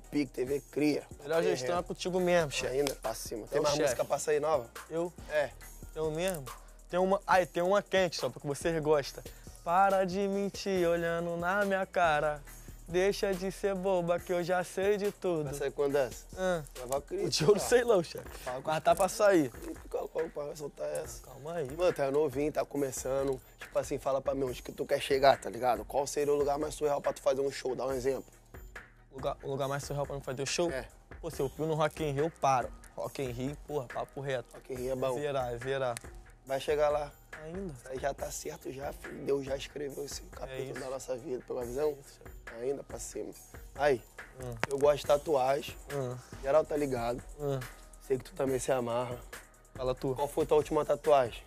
Pique, TV cria. Melhor gestão é contigo mesmo, chefe. Ainda, pra cima. Tem É o mais chefe. música pra sair nova? Eu, É. eu mesmo. Tem uma. Ai, tem uma quente, só porque vocês gostam. Para de mentir olhando na minha cara. Deixa de ser boba que eu já sei de tudo. Vai sair quando é essa? Ah, Leva a crítica. o tio eu não sei não, chefe. Mas tá pra sair. Qual vai soltar essa? Calma aí. Mano, tá novinho, tá começando. Tipo assim, fala pra mim onde que tu quer chegar, tá ligado? Qual seria o lugar mais surreal pra tu fazer um show? Dá um exemplo. O lugar, o lugar mais surreal pra mim fazer o show? É. Pô, se eu pio no Rock in Rio, eu paro. Rock in Rio, porra, papo reto. Rock in Rio é bom. Virar, virar. Vai chegar lá. Ainda. Aí já tá certo já, filho. Deus já escreveu esse capítulo É da nossa vida. Pegou a visão? Ainda pra cima. Aí, Hum. eu gosto de tatuagem. Hum, Geral tá ligado. hum. Sei que tu também se amarra. Fala tu. Qual foi tua última tatuagem?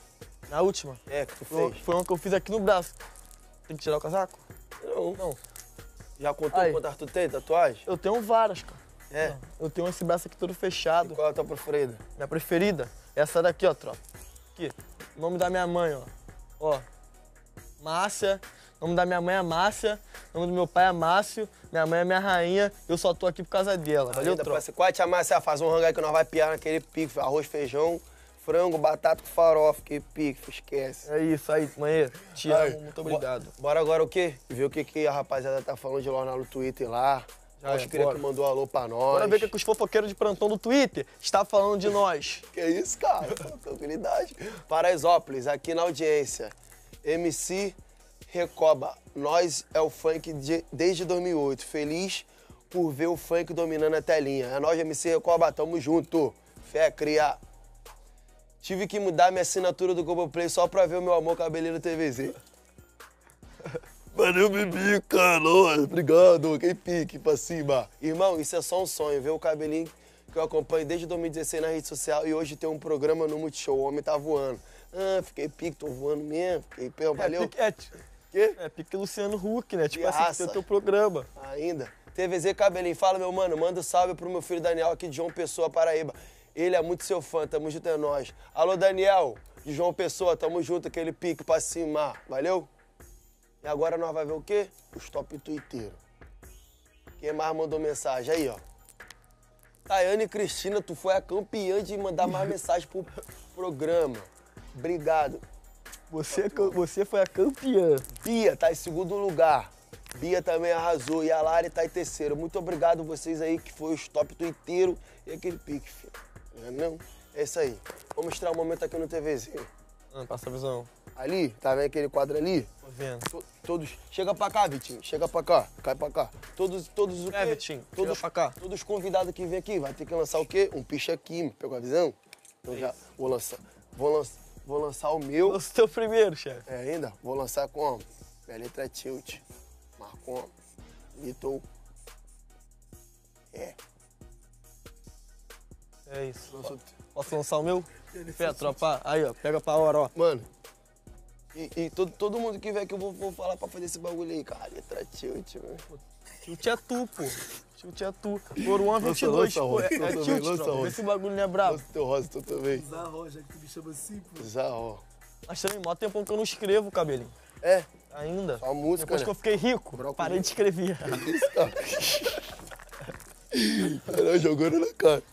Na última, É, que tu fez? foi uma que eu fiz aqui no braço. Tem que tirar o casaco? Não. Não. Já contou Aí. quantas tu tem, tatuagem? Eu tenho várias, cara. É. Eu tenho esse braço aqui todo E fechado. qual é a tua preferida? Minha preferida é essa daqui, ó, tropa. Aqui. O nome da minha mãe, ó. Ó. Márcia. O nome da minha mãe é Márcia. O nome do meu pai é Márcio. Minha mãe é minha rainha. Eu só tô aqui por causa dela. Valeu, Ainda tropa? ser. Qual é a tia Márcia? Faz um rango aí que nós vai piar naquele filho. Arroz, feijão, frango, batata com farofa. Que pique, esquece. É isso aí, mãe. Te Aí, amo. Muito obrigado. bo- Bora agora o quê? Ver o que, que a rapaziada tá falando de lá no Twitter lá. Já Acho é, que ele bora. que mandou alô pra nós. Bora ver o que, que os fofoqueiros de plantão do Twitter está falando de nós. Que isso, cara? Tranquilidade. Paraisópolis, aqui na audiência. MC Recoba. Nós é o funk de- desde 2008. Feliz por ver o funk dominando a telinha. É nós, MC Recoba, tamo junto. Fé, cria. Tive que mudar minha assinatura do Globoplay só pra ver o meu amor cabelinho TVZ. Valeu, Bibi, cara. Obrigado. Que pique pra cima. Irmão, isso é só um sonho. Ver o cabelinho que eu acompanho desde 2016 na rede social e hoje tem um programa no Multishow. O homem tá voando. Ah, fiquei pique, tô voando mesmo. Fiquei, pô, valeu. É, pique, é, Quê? é pique Luciano Huck, né? Tipo Que assim, tem o teu programa. Ainda. TVZ Cabelinho, fala, meu mano, manda um salve pro meu filho Daniel aqui de João Pessoa, Paraíba. Ele é muito seu fã, tamo junto, é nós. Alô, Daniel, de João Pessoa, tamo junto, aquele pique pra cima, valeu? E agora nós vai ver o quê? Os top tuiteiros. Quem mais mandou mensagem? Aí, ó. Tayane Cristina, tu foi a campeã de mandar mais mensagem pro programa. Obrigado. Você, é você foi a campeã. Bia tá em segundo lugar. Bia também arrasou. E a Lari tá em terceiro. Muito obrigado vocês aí que foi os top do inteiro e aquele pique, filho. Não é não? É isso aí. Vamos mostrar um momento aqui no TVzinho. Ah, passa a visão. Ali, tá vendo aquele quadro ali? Tô vendo. To- Todos. Chega pra cá, Vitinho. Chega pra cá. Cai pra cá. Todos, todos o quê? É, Vitinho, chega Todos, pra cá. Todos os convidados que vêm aqui vai ter que lançar o quê? Um piche aqui. Pegou a visão? Então já vou lançar. Vou, lançar vou lançar o meu. Lança o teu primeiro, chefe. É ainda? Vou lançar como? Minha letra é tilt. Marcon. Little. É. É isso. Posso lançar o meu? Fé, tropa. Aí, ó. Pega pra hora, ó. Mano. E, e todo, todo mundo que vem que eu vou, vou falar pra fazer esse bagulho aí, cara. Letra é tilt, mano. Tilt é tu, pô. Tilt é tu. 22, lança, pô. É, lança, é lança, tilt, lança, tropa. Vê lança. se o bagulho não é brabo. Nossa, teu rosa, tu também. Zarro, já que tu me chama assim, pô. Zarro. Mas também, mó tempão que eu não escrevo, cabelinho. É, Ainda. só música, Depois né? que eu fiquei rico, Brócolis. parei de escrever. Caralho, jogando na cara.